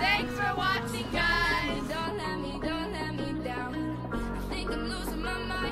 Thanks for watching, guys. Don't let me, don't let me down. I think I'm losing my mind.